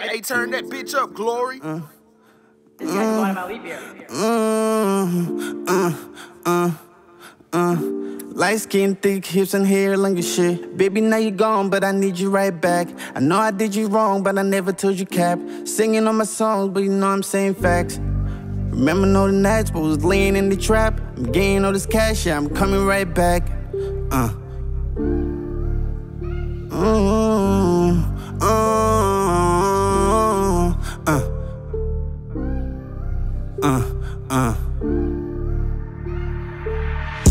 Hey, turn that bitch up, Glory. Uh, this guy's going about leap year. Uh, uh, uh, uh. Light skin, thick hips and hair, long as shit. Baby, now you gone, but I need you right back. I know I did you wrong, but I never told you cap. Singing on my songs, but you know I'm saying facts. Remember all the nights, but was laying in the trap. I'm gaining all this cash, yeah, I'm coming right back. Uh. Uh, uh, uh.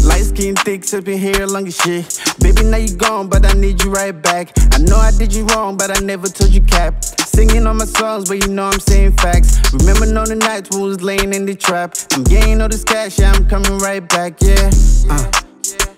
Light skin, thick, sipping hair, long as shit. Baby, now you gone, but I need you right back. I know I did you wrong, but I never told you cap. Singing all my songs, but you know I'm saying facts. Remember all the nights we was laying in the trap. I'm getting all this cash, yeah, I'm coming right back, yeah. Uh.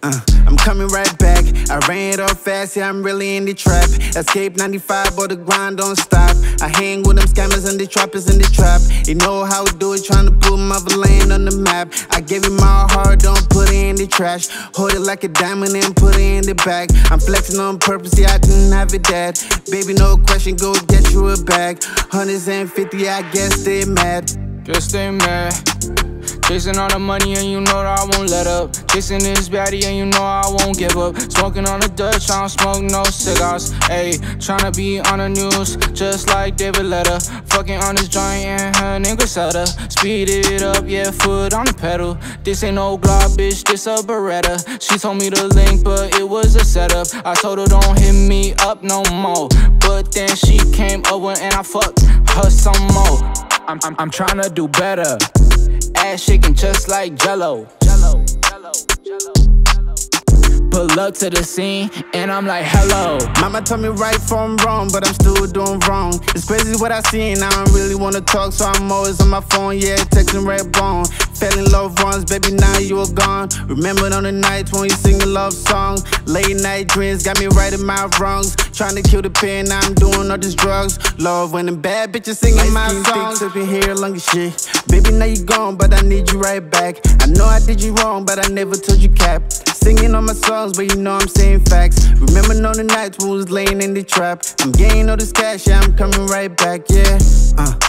Uh, I'm coming right back. I ran it off fast, yeah, I'm really in the trap. Escape 95, but the grind don't stop. I hang with them scammers and the trappers in the trap. You know how we do it, trying to put motherland on the map. I gave you my heart, don't put it in the trash. Hold it like a diamond and put it in the bag. I'm flexing on purpose, yeah, I didn't have it, dad. Baby, no question, go get you a bag. 150, I guess they mad. Guess they mad. Chasing all the money and you know that I won't let up. Chasing this baddie and you know I won't give up. Smoking on the Dutch, I don't smoke no cigars. Ayy, tryna be on the news, just like David Letter. Fucking on this joint and her name Griselda. Speed it up, yeah, foot on the pedal. This ain't no Glock, bitch, this a Beretta. She told me to link, but it was a setup. I told her don't hit me up no more. But then she came over and I fucked her some more. I'm, I'm, I'm trying to do better. Ass shaking just like jello. jello, jello, jello. Pull up to the scene and I'm like, hello. Mama told me right from wrong, but I'm still doing wrong. It's crazy what I see and I don't really wanna talk, so I'm always on my phone, yeah, texting red bone. Fell in love once, baby, now you are gone. Remember on the nights when you sing a love song. Late night dreams got me righting my wrongs. Trying to kill the pain, now I'm doing all these drugs. Love when the bad bitches singing my songs. Up in here, long as shit. Baby, now you gone, but I need you right back. I know I did you wrong, but I never told you cap. Singing on my songs, but you know I'm saying facts. Remember on the nights when we was laying in the trap. I'm getting all this cash, yeah, I'm coming right back, yeah. Uh.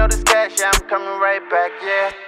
I'm this cash, yeah, I'm coming right back, yeah.